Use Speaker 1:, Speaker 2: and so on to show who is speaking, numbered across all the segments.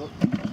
Speaker 1: look.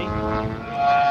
Speaker 1: Aí?